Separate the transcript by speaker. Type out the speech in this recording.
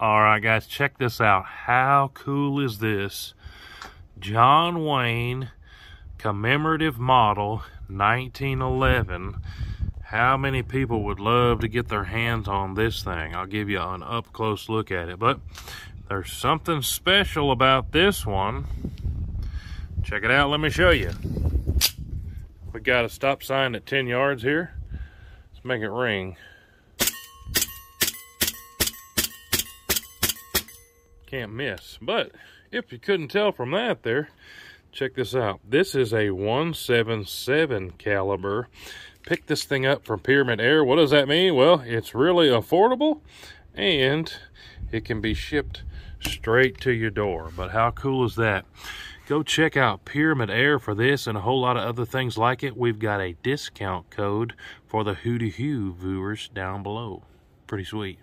Speaker 1: All right, guys, check this out. How cool is this? John Wayne commemorative model 1911. How many people would love to get their hands on this thing? I'll give you an up close look at it, but there's something special about this one. Check it out, let me show you. We got a stop sign at 10 yards here. Let's make it ring. Can't miss, but if you couldn't tell from that there, check this out. This is a 177 caliber. Pick this thing up from Pyramyd Air. What does that mean? Well, it's really affordable and it can be shipped straight to your door. But how cool is that? Go check out Pyramyd Air for this and a whole lot of other things like it. We've got a discount code for the Who Tee Who viewers down below. Pretty sweet.